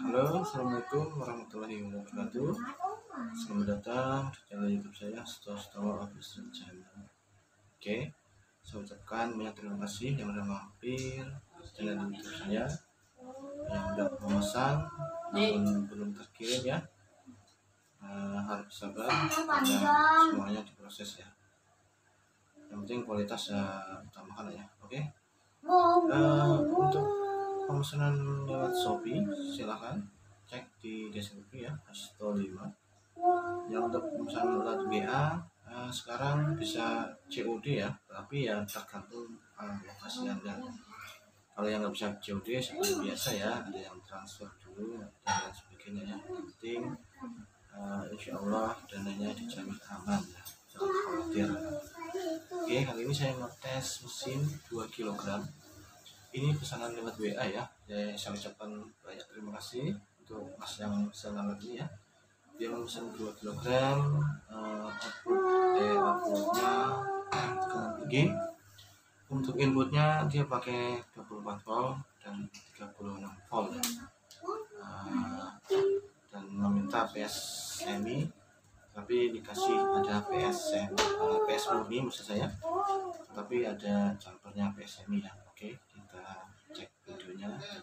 Halo, Assalamualaikum warahmatullahi wabarakatuh. Selamat datang di channel youtube saya Stostowo Official Channel. Oke, saya ucapkan banyak terima kasih yang sudah mampir di channel youtube saya. Yang sudah memesan namun belum terkirim ya. Uh, Harap sabar dan semuanya diproses ya. Yang penting kualitas uh, utamakan ya, oke. Uh, Untuk pemesanan lewat Shopee silahkan cek di deskripsi ya Hasto 5 yang untuk pemesanan lewat WA uh, sekarang bisa COD ya tapi ya tergantung uh, lokasi anda. Kalau yang nggak bisa COD seperti biasa ya ada yang transfer dulu dan lain sebagainya ya yang penting. Uh, insya Allah dananya dijamin aman ya jangan khawatir. Oke kali ini saya mau tes mesin 2 kg ini pesanan lewat WA ya. Jadi saya ucapkan banyak terima kasih untuk mas yang sangat ini ya. Dia memesan 2 kg uh, eh, outputnya tinggi. Untuk inputnya dia pakai 24 volt dan 36 volt. Uh, dan meminta PS semi tapi dikasih ada PS semi, uh, PS murni maksud saya tapi ada jumpernya PS semi ya oke cek videonya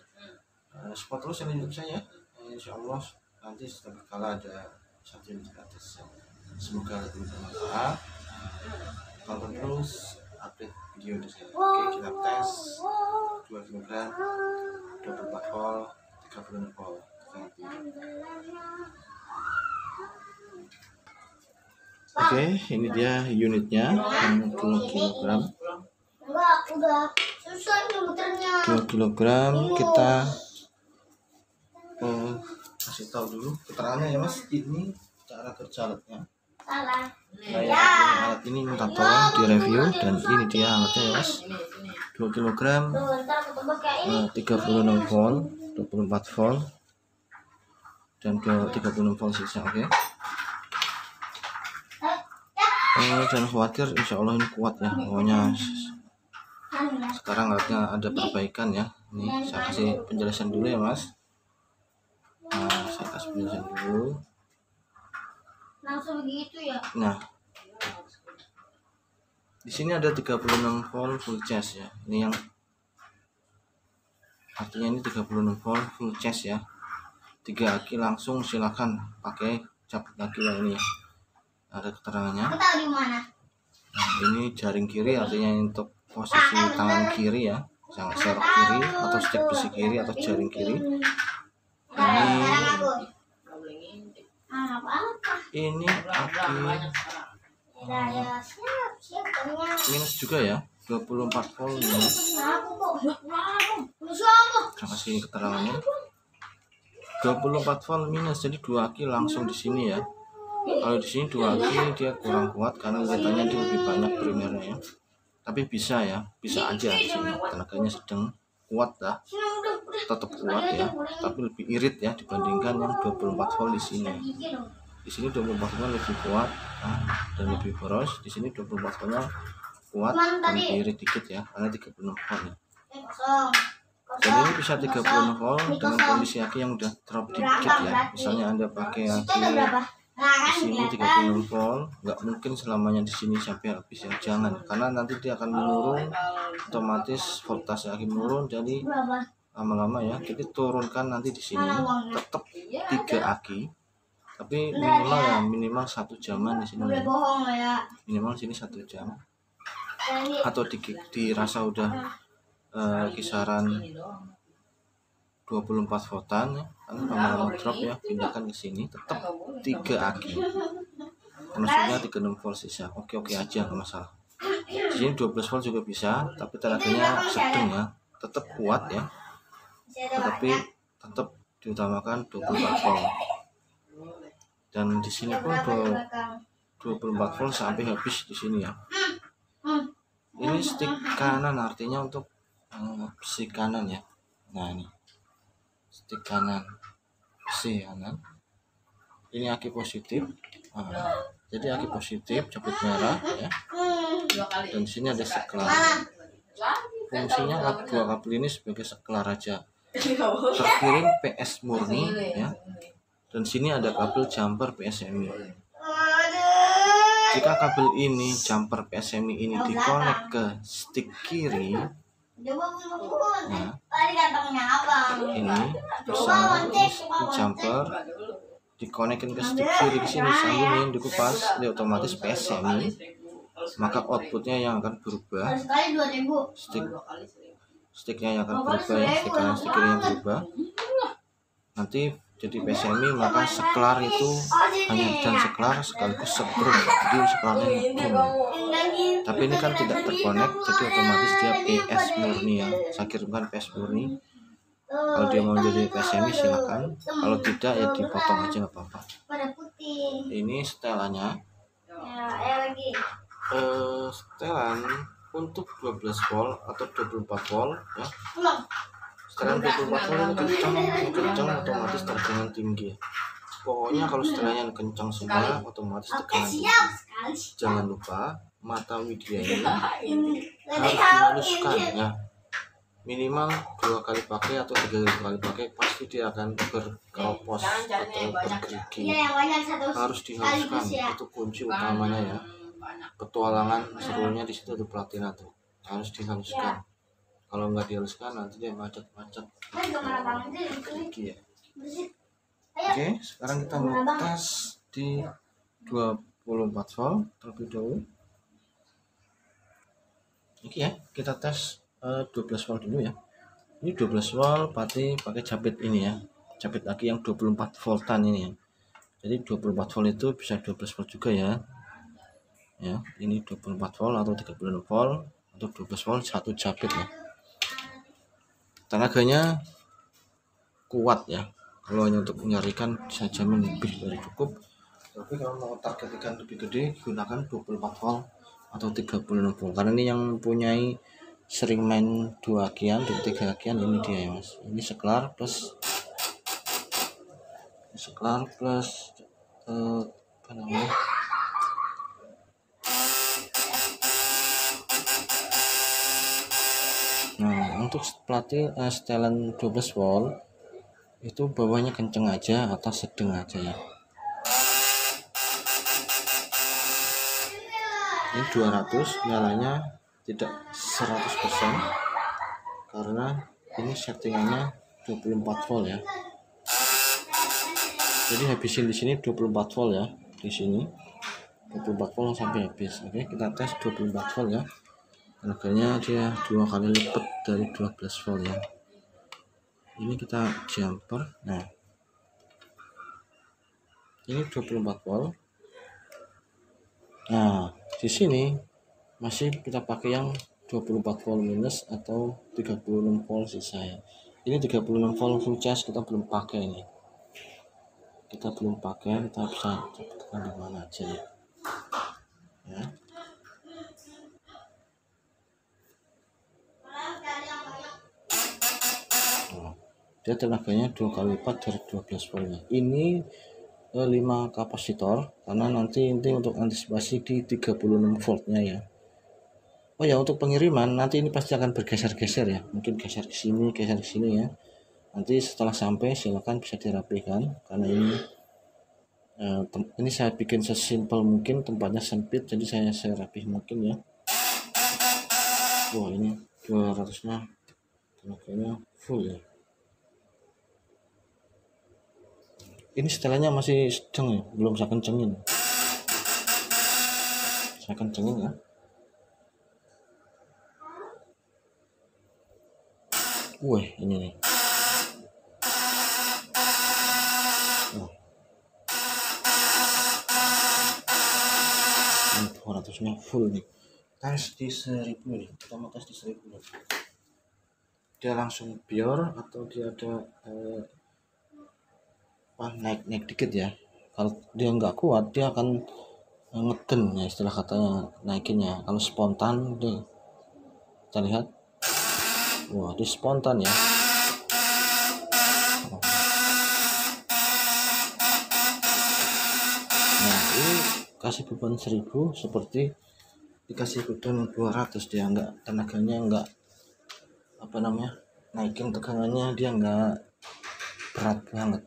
uh, support terus channel youtube saya. Uh, insya Allah nanti setiap kala ada satu gratis semoga lebih bermanfaat tonton terus update video dari saya oke kita tes. 2 kg 24 volt 36 volt Oke, ini dia unitnya yang 2 kg Enggak, udah susah nih muternya. 2 kg kita oh, kasih tahu dulu keterangannya ya mas. Ini cara kerja alatnya. Salah. nah, ya, ini alat ini minta tolong di review dan ini dia alatnya ya mas. 2 kg eh, 36 volt 24 volt dan ke 36 volt sisa oke? Eh, jangan khawatir insya Allah ini kuat ya pokoknya sekarang alatnya ada perbaikan ya. Ini saya kasih penjelasan dulu ya mas. Nah saya kasih penjelasan dulu. Langsung begitu ya. nah. Di sini ada 36 volt full charge ya. Ini yang artinya ini 36 volt full charge ya. Tiga aki langsung silakan pakai cabut lagi yang ini ya. Ada keterangannya. Nah, ini jaring kiri artinya untuk posisi tangan kiri ya, yang serok kiri atau setiap besi kiri atau jaring kiri. Nah, Ini. Ah, apa-apa. ini aki ya, minus juga ya, 24 volt minus. Aku kok. Aku. Siapa? Saya kasih keterangannya. 24 volt minus jadi dua aki langsung di sini ya. Kalau di sini dua aki dia kurang kuat karena kelihatannya dia lebih banyak primernya ya. Tapi bisa ya, bisa aja di sini. tenaganya sedang kuat lah. Udah. tetap kuat ya tapi lebih irit ya dibandingkan yang 24 volt di sini. Di sini 24 voltnya lebih kuat nah, dan lebih boros. Di sini 24 voltnya kuat dan lebih irit dikit ya karena 36 volt ya. Dan Kosong. ini bisa 36 volt dengan kondisi aki yang udah drop dikit ya. misalnya anda pakai aki di sini. 36 volt nggak mungkin selamanya di sini sampai habis ya jangan. Karena nanti dia akan menurun otomatis voltase aki menurun jadi lama-lama ya kita turunkan nanti di sini. Tetap tiga aki tapi minimal ya minimal satu jaman di sini. Ya. minimal sini satu jam. Jadi, atau di, dirasa udah eh, kisaran 24 voltan ya. Kan lama-lama drop ya pindahkan ke sini tetap tiga aki maksudnya 36 volt sisa oke oke aja nggak masalah. Di sini 12 volt juga bisa tapi tenaganya sedang ya tetap kuat ya. Tetapi tetap diutamakan 24 volt dan di sini pun Berapa di dua- belakang? 24 volt sampai habis di sini ya. Ini stick kanan artinya untuk eh, besi kanan ya. Nah ini stick kanan besi kanan. Ini aki positif. Ah, jadi aki positif cabut merah ya. Dan sini ada seklar fungsinya kap- dua kabel ini sebagai seklar aja terkirim PS murni ya. Dan sini ada kabel jumper PSMI jika kabel ini jumper PSMI ini dikonek ke stick kiri Ya abang. ini bisa jumper dikonekin ke stick kiri di sini sambungin dikupas dia otomatis PSMI maka outputnya yang akan berubah. Stick sticknya yang akan berubah ya stick kanan stick kiri yang berubah. nanti jadi PSMI maka seklar itu hanya dan seklar sekaligus setrum jadi seklarnya ngebum Lagi. tapi ini kan tidak terkonek jadi otomatis dia PS murni ya. Saya kirimkan PS murni. Kalau dia mau jadi PSMI silakan. Kalau tidak ya dipotong aja nggak apa-apa. Ini setelannya. Ya, lagi. eh, setelan untuk 12 volt atau 24 volt ya Setelan 24 volt ini kencang kencang otomatis tegangan tinggi. Pokoknya kalau setelannya kencang semua otomatis Oke, tegangan tinggi. jangan lupa mata media ini harus tahu dihaluskan ini. ya. Minimal dua kali pakai atau tiga kali pakai pasti dia akan berkeropos atau bergerigi Iya, harus dihaluskan ya. itu kunci utamanya ya. petualangan serunya di situ ada platina tuh. Harus dihaluskan kalau nggak dihaluskan nanti dia macet-macet. Ya Bersih. oke sekarang kita mau tes di 24 volt terlebih dahulu. Oke ya kita tes eh, 12 volt dulu ya. Ini 12 volt berarti pakai jabit ini ya. Jabit lagi yang 24 voltan ini ya. Jadi 24 volt itu bisa 12 volt juga ya. Ya ini 24 volt atau 36 volt atau 12 volt satu jabit ya tenaganya kuat ya. Kalau hanya untuk menyarikan saya jamin lebih dari cukup. Tapi kalau mau targetkan lebih gede gunakan 24 volt atau 36 volt. Karena ini yang mempunyai sering main dua akian dan tiga akian ini dia ya mas. Ini seklar plus seklar plus eh, apa namanya nah untuk pelatih eh, setelan 12 volt itu bawahnya kenceng aja atas sedang aja ya. Ini 200 nyalanya tidak 100% karena ini settingannya 24 volt ya. Jadi habisin di sini 24 volt ya di sini. 24 volt sampai habis oke? Kita tes 24 volt ya harganya dia dua kali lipat dari 12 volt ya ini kita jumper. Nah ini 24 volt. Nah di sini masih kita pakai yang 24 volt minus atau 36 volt sisa ya ini 36 volt full charge kita belum pakai ini. Kita belum pakai kita bisa dapatkan di mana aja ya Nah, dia tenaganya dua kali lipat dari 12 voltnya ini eh, 5 kapasitor karena nanti ini untuk antisipasi di 36 voltnya ya. Oh ya untuk pengiriman nanti ini pasti akan bergeser-geser ya. Mungkin geser ke sini geser ke sini ya. Nanti setelah sampai silakan bisa dirapikan karena ini eh, ini saya bikin sesimpel mungkin tempatnya sempit jadi saya saya rapih mungkin ya. Wah ini 200 nya tenaganya full ya ini setelahnya masih sedang ya belum saya kencengin saya kencengin ya Wih, ini nih. Oh. Ini 200 nya full nih. Tes di 1000 nih. Mau tes di 1000 nih. Dia langsung biar atau dia ada eh, apa, naik-naik dikit ya. Kalau dia nggak kuat, dia akan eh, ngeden ya istilah katanya naikinnya. Kalau spontan dia kita lihat Wah, dia spontan ya. Nah, ini kasih beban 1000 seperti dikasih beban 200 dia enggak tenaganya enggak apa namanya? naikin tegangannya dia nggak berat banget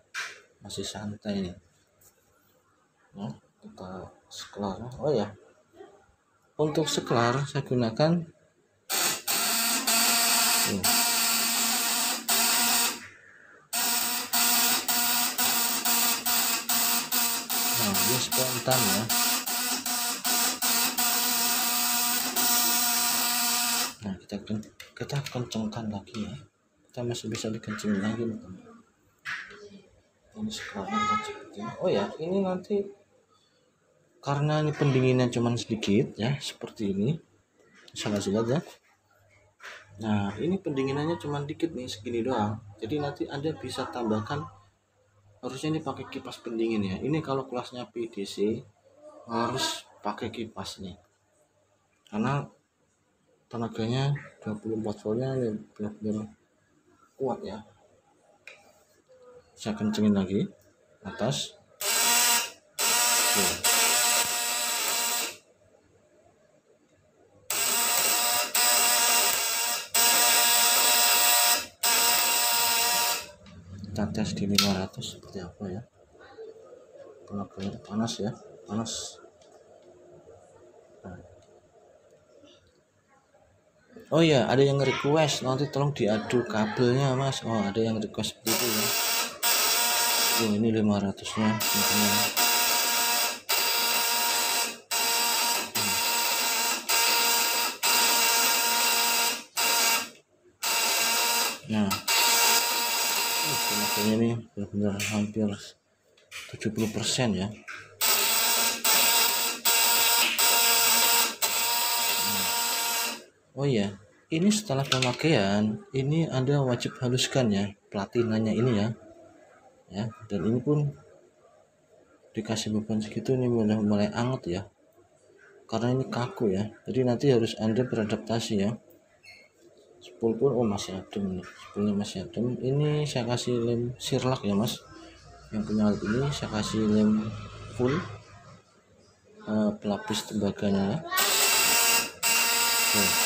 masih santai nih. Ya kita seklar oh ya. Untuk seklar saya gunakan ini. nah dia spontan ya. Nah kita kita kencengkan lagi ya. Kita masih bisa dikencengin lagi teman. Ini sekarang kita seperti oh ya ini nanti karena ini pendinginan cuman sedikit ya seperti ini. Bisa kasih lihat ya nah ini pendinginannya cuman dikit nih segini doang. Jadi nanti anda bisa tambahkan harusnya ini pakai kipas pendingin ya. Ini kalau kelasnya PDC harus pakai kipas nih. Karena tenaganya 24 voltnya benar-benar kuat ya saya kencengin lagi atas Tuh. tes di 500 seperti apa ya tenaganya panas ya panas Nah. Oh iya, ada yang request nanti tolong diadu kabelnya mas. Oh ada yang request seperti ya. Oh ini 500 nya. teman-teman. Nah, tenaganya ini benar-benar hampir 70% ya. Oh iya, ini setelah pemakaian, ini Anda wajib haluskan ya platinanya ini ya. Ya, dan ini pun dikasih beban segitu ini mulai mulai anget ya. Karena ini kaku ya. Jadi nanti harus Anda beradaptasi ya. Spool pun oh masih adem nih. Spoolnya masih adem. Ini saya kasih lem sirlak ya, Mas. Yang punya alat ini saya kasih lem full eh, pelapis tembaganya ya. Tuh.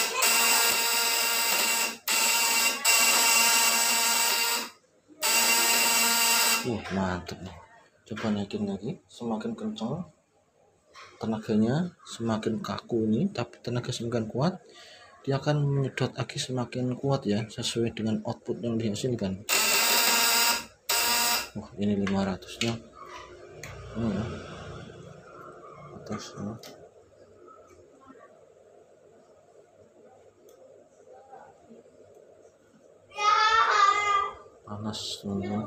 Wah mantep nih. Coba naikin lagi, semakin kencang tenaganya, semakin kaku ini, tapi tenaga semakin kuat, dia akan menyedot aki semakin kuat ya, sesuai dengan output yang dihasilkan. Wah ini 500 nya. Oh ya. Atas ya. Panas teman-teman.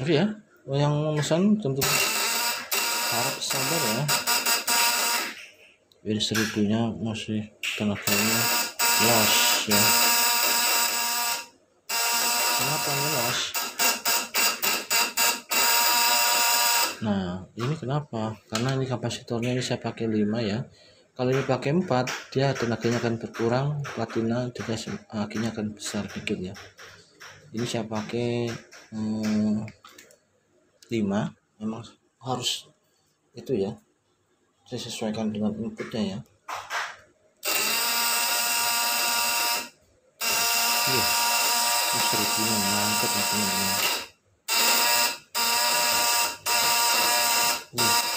Oke ya, yang memesan tentu harap sabar ya. Jadi seribunya masih tenaganya los ya. Kenapa ini los? Nah, ini kenapa? Karena ini kapasitornya ini saya pakai 5 ya. Kalau ini pakai 4, dia tenaganya akan berkurang, platina dikasih akhirnya akan besar dikit ya. Ini saya pakai hmm, 5 memang harus itu ya saya sesuaikan dengan inputnya ya. Iya, mantap teman-teman. Wih.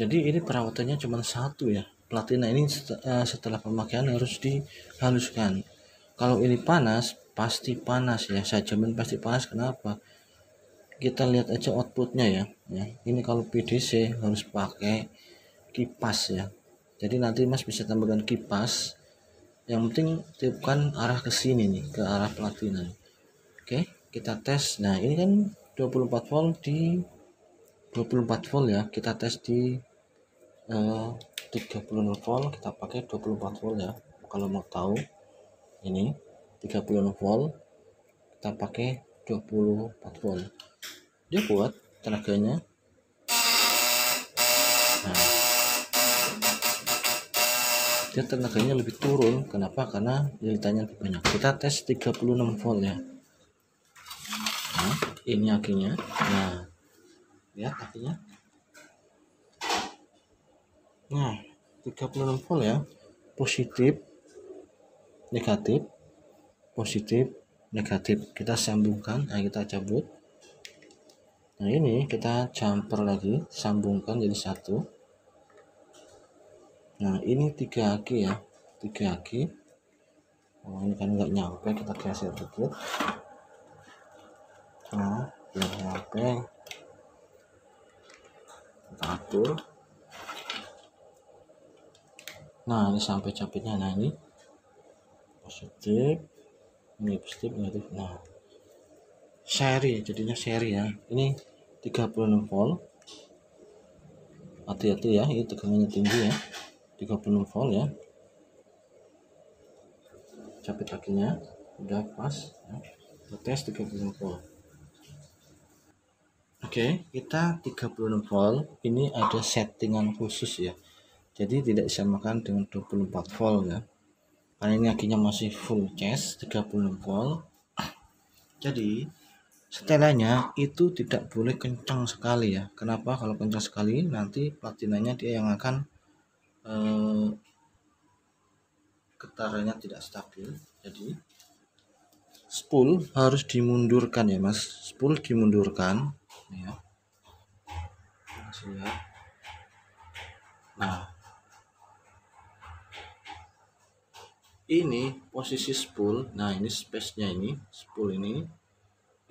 jadi ini perawatannya cuma satu ya platina ini eh, setelah pemakaian harus dihaluskan kalau ini panas pasti panas ya. Saya jamin pasti panas kenapa? Kita lihat aja outputnya ya, ya ini kalau PDC harus pakai kipas ya. Jadi nanti mas bisa tambahkan kipas. Yang penting tiupkan arah ke sini nih ke arah platina. Oke kita tes. Nah ini kan 24 volt di 24 volt ya. Kita tes di eh, 30 volt kita pakai 24 volt ya. Kalau mau tahu ini 30 volt kita pakai 24 volt. Dia kuat tenaganya. Nah dia tenaganya lebih turun. Kenapa? Karena lilitannya lebih banyak. Kita tes 36 volt ya. Nah ini akinya nah lihat akinya nah 36 volt ya. Positif negatif. Positif. Negatif. Kita sambungkan. Nah kita cabut. Nah ini kita jumper lagi. Sambungkan jadi satu. Nah ini tiga aki ya. Tiga aki. Oh ini kan nggak nyampe. Kita geser dikit. Nah biar nyampe. Kita atur. Nah ini sampai capitnya. Nah ini positif ini positif negatif. Nah seri jadinya seri ya. Ini 36 volt. Hati-hati ya ini tegangannya tinggi ya. 36 volt ya. Capit kakinya udah pas ya. kita tes 36 volt. Oke kita 36 volt. Ini ada settingan khusus ya. Jadi tidak disamakan dengan 24 volt ya karena ini akinya masih full cas 36 volt. Jadi setelannya itu tidak boleh kencang sekali ya. Kenapa? Kalau kencang sekali nanti platinanya dia yang akan eh, getarannya tidak stabil. Jadi spool harus dimundurkan ya mas. Spool dimundurkan. Ya. Lihat. Nah ini posisi spool. Nah ini space nya ini spool ini.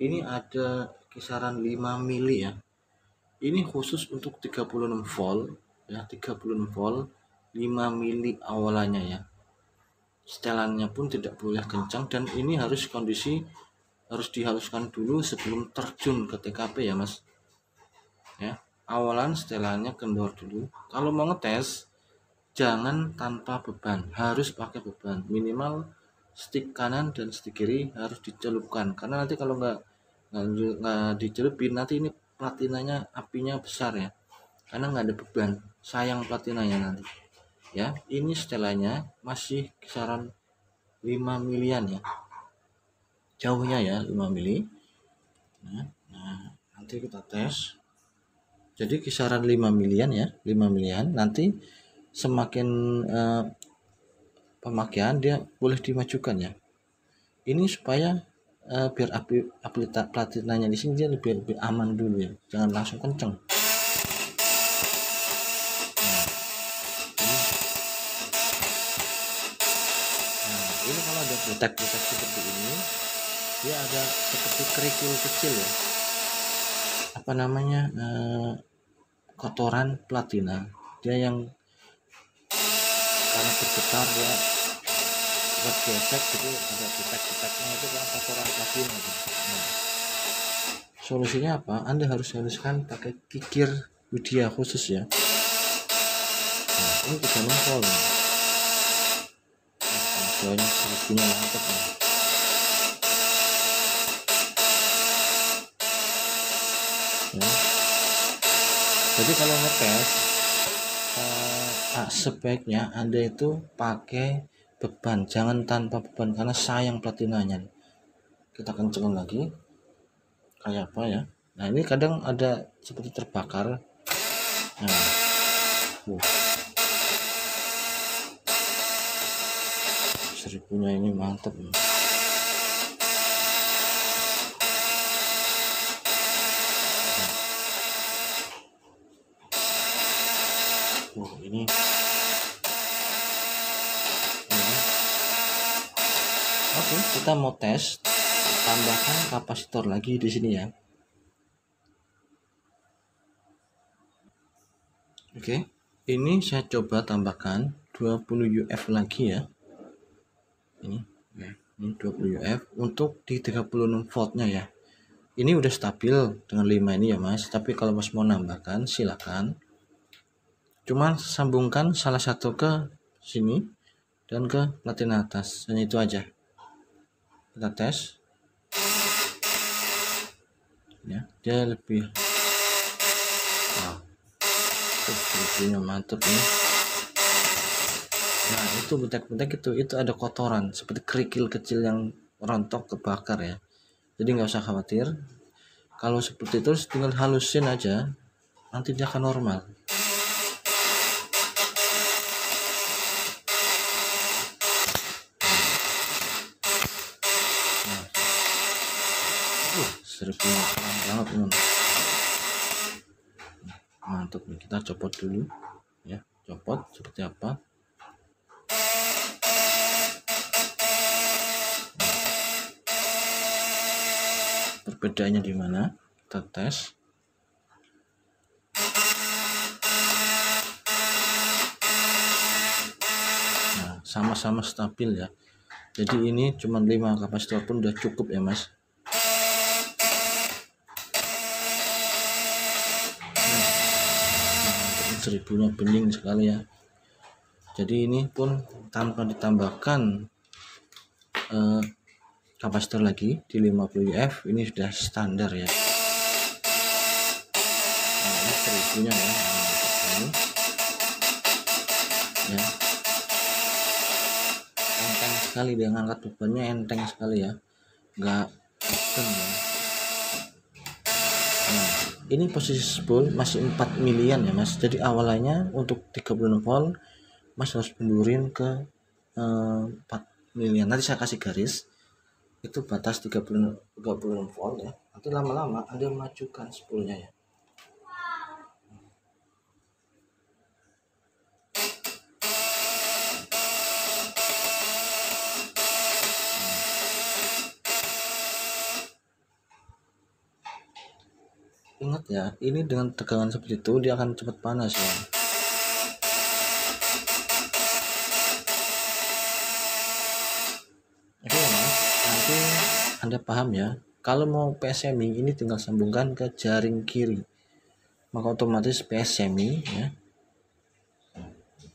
Ini ada kisaran 5 mili ya. Ini khusus untuk 36 volt ya 36 volt 5 mili awalannya ya. Setelannya pun tidak boleh kencang dan ini harus kondisi harus dihaluskan dulu sebelum terjun ke TKP ya mas. Ya awalan setelannya kendor dulu. Kalau mau ngetes jangan tanpa beban harus pakai beban. Minimal stick kanan dan stick kiri harus dicelupkan. Karena nanti kalau nggak nggak dicelupin nanti ini platinanya apinya besar ya. Karena nggak ada beban sayang platinanya nanti. Ya ini setelahnya masih kisaran 5 milian ya. Jauhnya ya 5 mili. Nah, nah nanti kita tes. Jadi kisaran 5 milian ya 5 milian. Nanti semakin uh, pemakaian dia boleh dimajukan ya. Ini supaya uh, biar api api platinanya di sini dia lebih lebih aman dulu ya. Jangan langsung kenceng. Nah ini, kalau ada bletak-bletak seperti ini dia ada seperti kerikil kecil ya. Apa namanya uh, kotoran platina. Dia yang bergetar ya. Buat gesek gitu ada cetak-cetaknya itu kan kotoran kabin gitu. Nah, solusinya apa? Anda harus haluskan pakai kikir widya khusus ya. Nah, ini tiga nempel nah, soalnya seribunya mantep ya. ya. jadi kalau ngetes sebaiknya anda itu pakai beban jangan tanpa beban karena sayang platinanya. Kita kencengin lagi. Kayak apa ya? Nah ini kadang ada seperti terbakar. Nah. Uh. seribunya ini mantep. Uh, ini Oke, kita mau tes tambahkan kapasitor lagi di sini ya. Oke, ini saya coba tambahkan 20 UF lagi ya. Ini, ya, ini 20 UF untuk di 36 voltnya ya. Ini udah stabil dengan 5 ini ya mas. Tapi kalau mas mau nambahkan silakan. Cuma sambungkan salah satu ke sini dan ke platina atas. Hanya itu aja kita tes. Ya dia lebih nah oh, mantep nih nah itu betek-betek itu itu ada kotoran seperti kerikil kecil yang rontok kebakar ya. Jadi nggak usah khawatir. Kalau seperti itu tinggal halusin aja. Nanti dia akan normal seribu terang banget teman mantap nih kita copot dulu ya. Copot seperti apa? Perbedaannya di mana? Kita tes. Nah sama-sama stabil ya. Jadi ini cuma 5 kapasitor pun udah cukup ya mas nah, seribunya bening sekali ya. Jadi ini pun tanpa ditambahkan eh, kapasitor lagi di 50 UF ini sudah standar ya. Nah, ini seribunya ya. Nah, ya. Enteng sekali dia ngangkat bebannya enteng sekali ya. Nggak open nah ini posisi spool masih 4 milian ya mas. Jadi awalnya untuk 36 volt mas harus mundurin ke eh, 4 milian. Nanti saya kasih garis. Itu batas 30 36 volt ya. Nanti lama-lama anda majukan spoolnya ya ingat ya ini dengan tegangan seperti itu dia akan cepat panas ya. Oke ya nanti anda paham ya. Kalau mau PSMI ini tinggal sambungkan ke jaring kiri. Maka otomatis PSMI ya.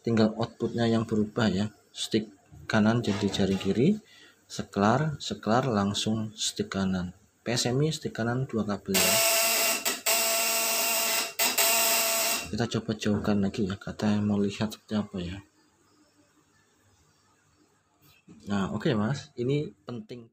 Tinggal outputnya yang berubah ya. Stick kanan jadi jaring kiri seklar seklar langsung stick kanan. PSMI stick kanan dua kabel ya kita coba jauhkan lagi ya kata yang mau lihat seperti apa ya. Nah oke okay, mas. Ini penting